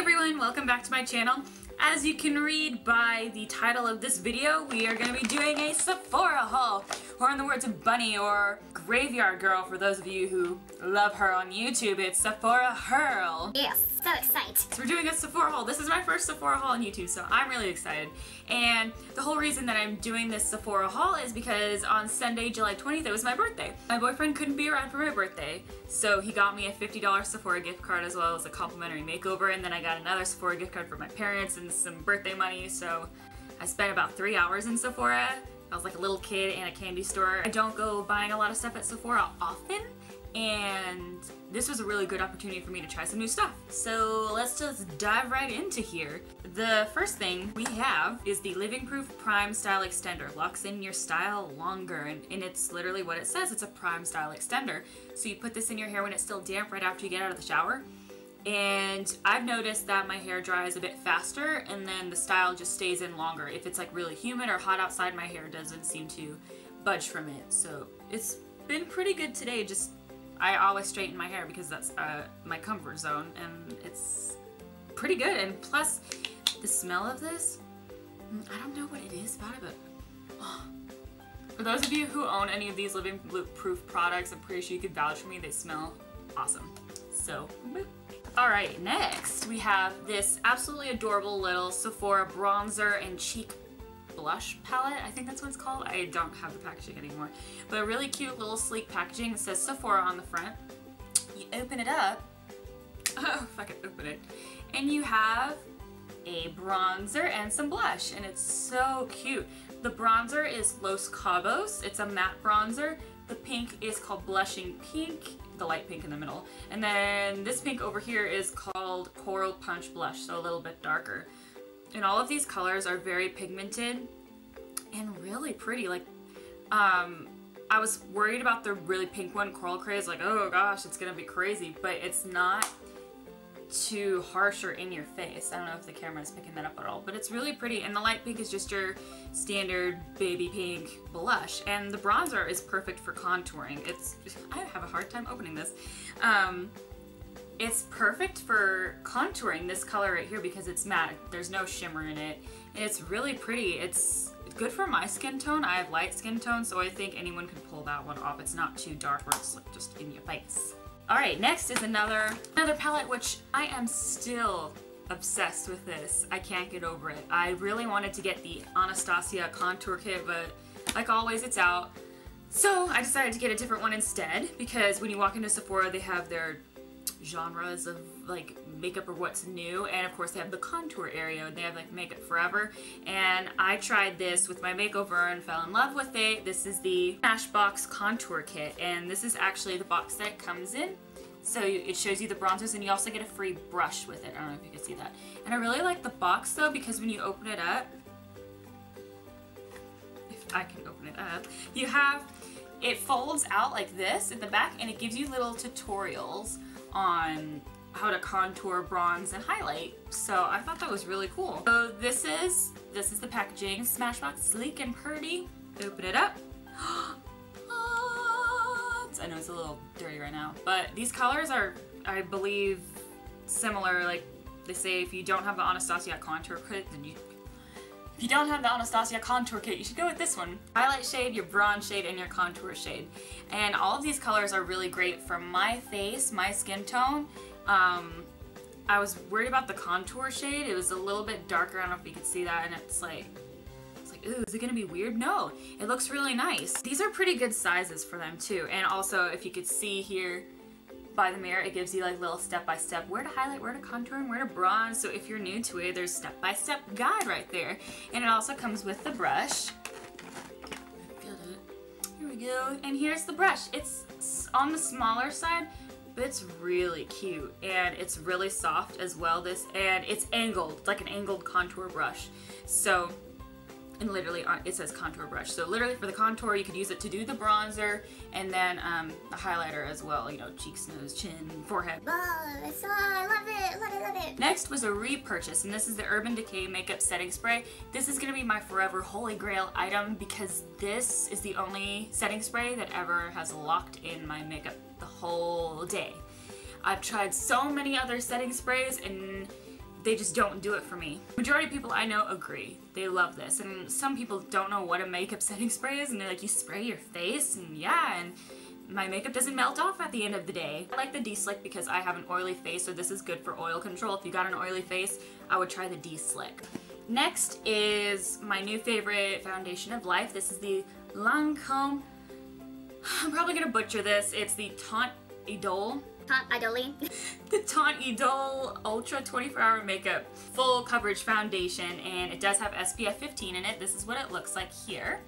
everyone, welcome back to my channel. As you can read by the title of this video, we are going to be doing a Sephora haul, or in the words of Bunny or Graveyard Girl for those of you who love her on YouTube, it's Sephora Hurl. Yes, so excited. So we're doing a Sephora haul. This is my first Sephora haul on YouTube, so I'm really excited. And the whole reason that I'm doing this Sephora haul is because on Sunday, July 20th, it was my birthday. My boyfriend couldn't be around for my birthday, so he got me a $50 Sephora gift card as well as a complimentary makeover, and then I got another Sephora gift card for my parents and some birthday money, so I spent about three hours in Sephora. I was like a little kid in a candy store. I don't go buying a lot of stuff at Sephora often, and this was a really good opportunity for me to try some new stuff. So let's just dive right into here. The first thing we have is the Living Proof Prime Style Extender. Locks in your style longer, and, and it's literally what it says. It's a Prime Style Extender. So you put this in your hair when it's still damp right after you get out of the shower, and I've noticed that my hair dries a bit faster and then the style just stays in longer. If it's like really humid or hot outside, my hair doesn't seem to budge from it. So it's been pretty good today. Just I always straighten my hair because that's uh, my comfort zone and it's pretty good. And plus the smell of this, mm, I don't know what it is about it, but oh. for those of you who own any of these living proof products, I'm pretty sure you could vouch for me. They smell awesome. So, Alright, next we have this absolutely adorable little Sephora bronzer and cheek blush palette. I think that's what it's called. I don't have the packaging anymore. But a really cute little sleek packaging. It says Sephora on the front. You open it up. Oh, if I could open it. And you have a bronzer and some blush. And it's so cute. The bronzer is Los Cabos. It's a matte bronzer. The pink is called Blushing Pink the light pink in the middle. And then this pink over here is called Coral Punch Blush, so a little bit darker. And all of these colors are very pigmented and really pretty. Like, um, I was worried about the really pink one, Coral Craze, like, oh gosh, it's gonna be crazy, but it's not too harsh or in your face. I don't know if the camera is picking that up at all, but it's really pretty. And the light pink is just your standard baby pink blush. And the bronzer is perfect for contouring. It's, I have a hard time opening this. Um, it's perfect for contouring this color right here because it's matte. There's no shimmer in it. And it's really pretty. It's good for my skin tone. I have light skin tone, so I think anyone can pull that one off. It's not too dark where it's like just in your face. Alright, next is another another palette which I am still obsessed with this. I can't get over it. I really wanted to get the Anastasia contour kit, but like always it's out. So I decided to get a different one instead because when you walk into Sephora they have their genres of like makeup or what's new. And of course they have the contour area. And they have like makeup forever. And I tried this with my makeover and fell in love with it. This is the Smashbox contour kit. And this is actually the box that it comes in. So it shows you the bronzers and you also get a free brush with it. I don't know if you can see that. And I really like the box though because when you open it up if I can open it up you have it folds out like this in the back and it gives you little tutorials on how to contour, bronze, and highlight. So I thought that was really cool. So this is, this is the packaging. Smashbox sleek and pretty. Open it up. I know it's a little dirty right now, but these colors are, I believe, similar. Like they say if you don't have the Anastasia contour kit, then you if you don't have the Anastasia contour kit, you should go with this one. Highlight shade, your bronze shade, and your contour shade. And all of these colors are really great for my face, my skin tone. Um, I was worried about the contour shade. It was a little bit darker. I don't know if you could see that. And it's like, it's like, ooh, is it gonna be weird? No, it looks really nice. These are pretty good sizes for them too. And also, if you could see here, by the mirror, it gives you like little step-by-step -step where to highlight, where to contour, and where to bronze. So if you're new to it, there's step-by-step -step guide right there. And it also comes with the brush. Here we go. And here's the brush. It's on the smaller side, but it's really cute. And it's really soft as well. This And it's angled. Like an angled contour brush. So and literally on, it says contour brush. So literally for the contour, you could use it to do the bronzer and then um, the highlighter as well, you know, cheeks, nose, chin, forehead. Oh, so I love it, love it, love it. Next was a repurchase, and this is the Urban Decay Makeup Setting Spray. This is gonna be my forever holy grail item because this is the only setting spray that ever has locked in my makeup the whole day. I've tried so many other setting sprays and they just don't do it for me. Majority of people I know agree. They love this. And some people don't know what a makeup setting spray is and they're like, you spray your face and yeah, and my makeup doesn't melt off at the end of the day. I like the De-Slick because I have an oily face, so this is good for oil control. If you got an oily face, I would try the De-Slick. Next is my new favorite foundation of life. This is the Lancome. I'm probably gonna butcher this. It's the Teint Idole Taunt the Teint Idole Ultra 24 Hour Makeup Full Coverage Foundation, and it does have SPF 15 in it. This is what it looks like here.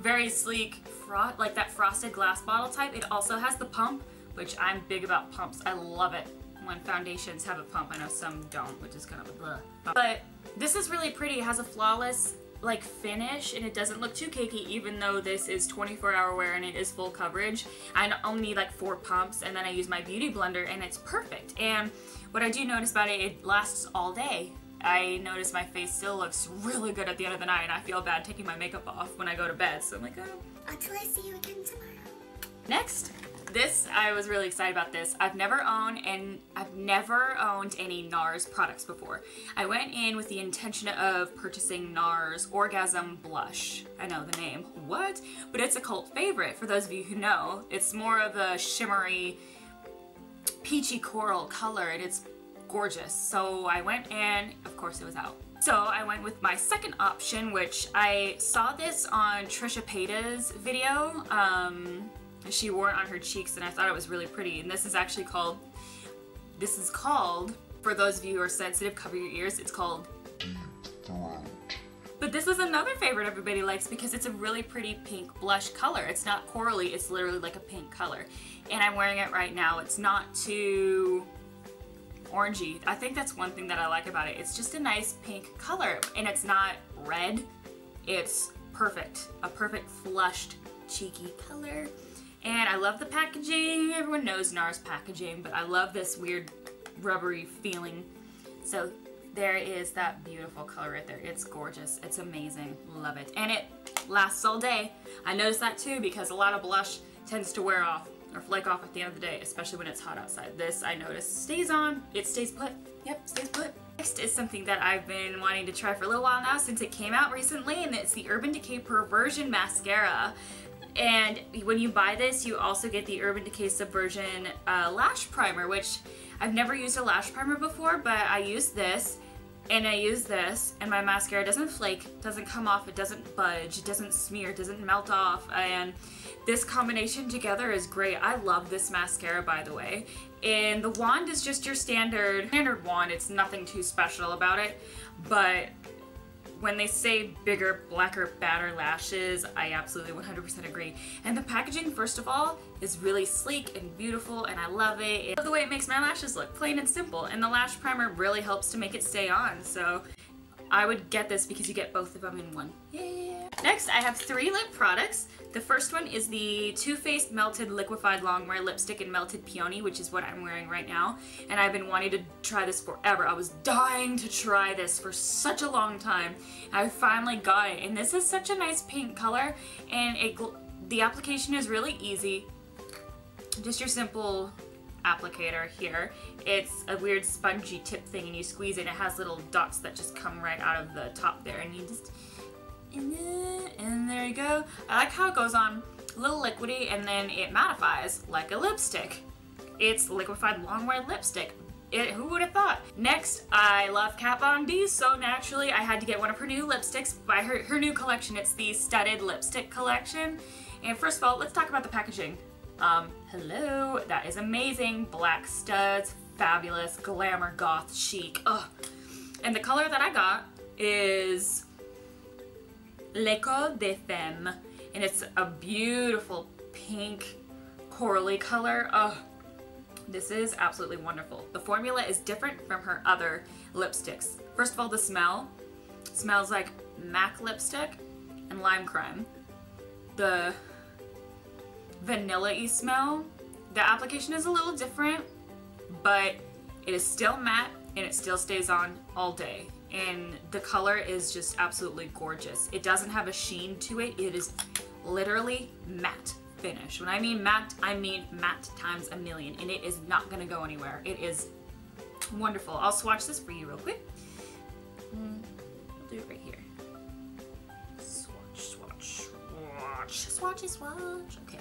Very sleek, like that frosted glass bottle type. It also has the pump, which I'm big about pumps. I love it when foundations have a pump. I know some don't, which is kind of a blah. But this is really pretty. It has a flawless like finish and it doesn't look too cakey even though this is 24 hour wear and it is full coverage. I only need like four pumps and then I use my beauty blender and it's perfect. And what I do notice about it, it lasts all day. I notice my face still looks really good at the end of the night and I feel bad taking my makeup off when I go to bed. So I'm like, oh. Until I see you again tomorrow. Next, this, I was really excited about this. I've never owned and I've never owned any NARS products before. I went in with the intention of purchasing NARS Orgasm Blush. I know the name. What? But it's a cult favorite for those of you who know. It's more of a shimmery, peachy coral color and it's gorgeous. So I went and of course it was out. So I went with my second option, which I saw this on Trisha Paytas video. Um, she wore it on her cheeks and I thought it was really pretty. And this is actually called, this is called, for those of you who are sensitive, cover your ears, it's called but this is another favorite everybody likes because it's a really pretty pink blush color. It's not corally, it's literally like a pink color. And I'm wearing it right now. It's not too orangey. I think that's one thing that I like about it. It's just a nice pink color and it's not red. It's perfect. A perfect flushed cheeky color. And I love the packaging. Everyone knows NARS packaging, but I love this weird rubbery feeling. So there is that beautiful color right there. It's gorgeous. It's amazing. Love it. And it lasts all day. I noticed that too because a lot of blush tends to wear off or flake off at the end of the day, especially when it's hot outside. This, I noticed, stays on. It stays put. Yep, stays put. Next is something that I've been wanting to try for a little while now since it came out recently, and it's the Urban Decay Perversion Mascara. And when you buy this, you also get the Urban Decay Subversion uh, Lash Primer, which I've never used a lash primer before, but I use this and I use this and my mascara doesn't flake, doesn't come off, it doesn't budge, it doesn't smear, it doesn't melt off and this combination together is great. I love this mascara by the way. And the wand is just your standard standard wand. It's nothing too special about it, but when they say bigger, blacker, badder lashes, I absolutely 100% agree. And the packaging, first of all, is really sleek and beautiful and I love it. I love the way it makes my lashes look, plain and simple. And the lash primer really helps to make it stay on. So I would get this because you get both of them in one. Yeah. Next, I have three lip products. The first one is the Too Faced Melted Liquefied Longwear Lipstick in Melted Peony, which is what I'm wearing right now. And I've been wanting to try this forever. I was dying to try this for such a long time. I finally got it. And this is such a nice pink color. And it the application is really easy. Just your simple applicator here. It's a weird spongy tip thing and you squeeze it and it has little dots that just come right out of the top there and you just and there you go. I like how it goes on a little liquidy and then it mattifies like a lipstick. It's liquefied longwear lipstick. It, who would have thought? Next, I love Kat Von D, so naturally I had to get one of her new lipsticks by her, her new collection. It's the Studded Lipstick Collection. And first of all, let's talk about the packaging. Um, hello, that is amazing. Black studs, fabulous, glamour, goth, chic. Ugh. And the color that I got is L'École des Femmes. And it's a beautiful pink corally color. Oh, this is absolutely wonderful. The formula is different from her other lipsticks. First of all, the smell smells like MAC lipstick and lime crime. The vanilla-y smell. The application is a little different, but it is still matte and it still stays on all day. And the color is just absolutely gorgeous. It doesn't have a sheen to it. It is literally matte finish. When I mean matte, I mean matte times a million. And it is not gonna go anywhere. It is Wonderful. I'll swatch this for you real quick. Mm, I'll do it right here. Swatch, swatch, swatch. Swatchy swatch. Okay.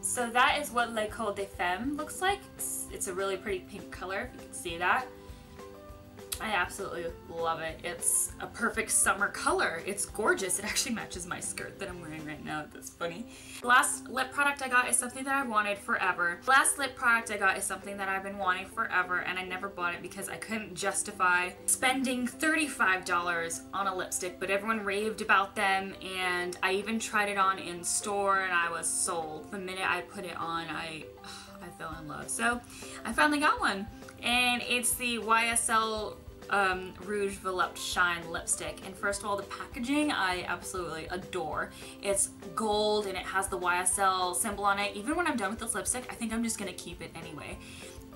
So that is what L'Ecole de Femme looks like. It's, it's a really pretty pink color, if you can see that. I absolutely love it. It's a perfect summer color. It's gorgeous. It actually matches my skirt that I'm wearing right now. That's funny. Last lip product I got is something that I've wanted forever. Last lip product I got is something that I've been wanting forever and I never bought it because I couldn't justify spending $35 on a lipstick, but everyone raved about them and I even tried it on in store and I was sold. The minute I put it on, I, I fell in love. So I finally got one and it's the YSL um, Rouge Volupte Shine lipstick. And first of all, the packaging I absolutely adore. It's gold and it has the YSL symbol on it. Even when I'm done with this lipstick, I think I'm just gonna keep it anyway.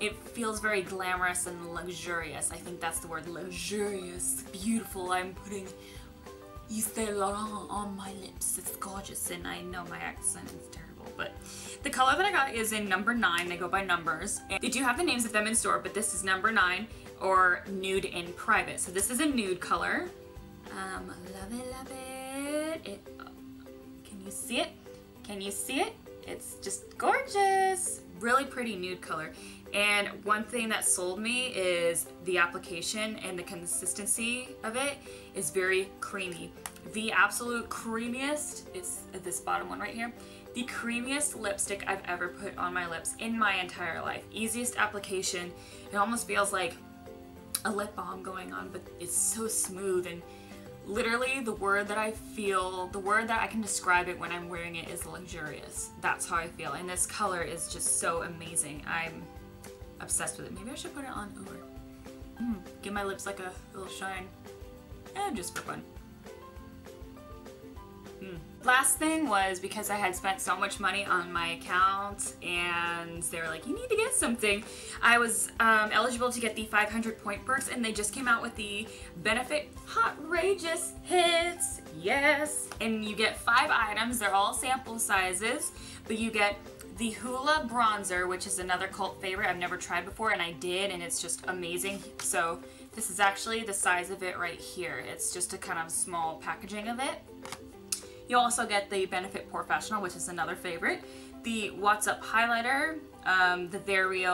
It feels very glamorous and luxurious. I think that's the word, luxurious. Beautiful. I'm putting Yves Saint Laurent on my lips. It's gorgeous and I know my accent is terrible but the color that I got is in number nine. They go by numbers. And they do have the names of them in store, but this is number nine or nude in private. So this is a nude color. Um, love it, love it. it can you see it? Can you see it? It's just gorgeous. Really pretty nude color. And one thing that sold me is the application and the consistency of it is very creamy. The absolute creamiest is this bottom one right here. The creamiest lipstick I've ever put on my lips in my entire life. Easiest application. It almost feels like a lip balm going on, but it's so smooth and literally the word that I feel, the word that I can describe it when I'm wearing it is luxurious. That's how I feel. And this color is just so amazing. I'm obsessed with it. Maybe I should put it on over. Mm, give my lips like a little shine. And just for fun. Mm. Last thing was because I had spent so much money on my account and they were like, you need to get something. I was um, eligible to get the 500 point perks and they just came out with the Benefit Hotrageous Hits. Yes. And you get five items. They're all sample sizes, but you get the Hoola Bronzer, which is another cult favorite I've never tried before and I did and it's just amazing. So this is actually the size of it right here. It's just a kind of small packaging of it. You also get the Benefit POREfessional, which is another favorite. The Watt's Up highlighter, um, the Very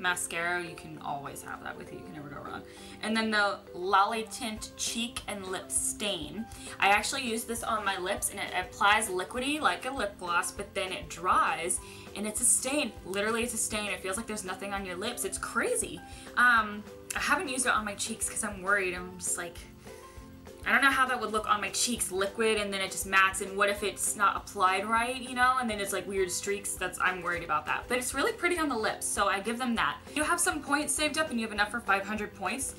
mascara, you can always have that with you, you can never go wrong. And then the Lollitint Cheek and Lip Stain. I actually use this on my lips and it applies liquidy like a lip gloss, but then it dries and it's a stain. Literally it's a stain. It feels like there's nothing on your lips. It's crazy. Um, I haven't used it on my cheeks because I'm worried. I'm just like, I don't know how that would look on my cheeks liquid and then it just mattes and what if it's not applied right, you know, and then it's like weird streaks, that's, I'm worried about that. But it's really pretty on the lips, so I give them that. You have some points saved up and you have enough for 500 points.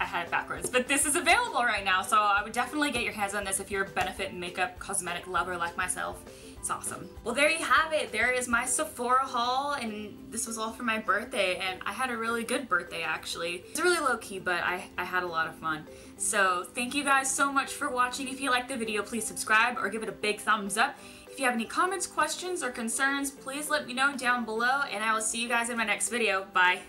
I had it backwards, but this is available right now, so I would definitely get your hands on this if you're a Benefit makeup cosmetic lover like myself. It's awesome. Well, there you have it. There is my Sephora haul, and this was all for my birthday, and I had a really good birthday, actually. It's really low-key, but I, I had a lot of fun. So thank you guys so much for watching. If you liked the video, please subscribe or give it a big thumbs up. If you have any comments, questions, or concerns, please let me know down below, and I will see you guys in my next video. Bye.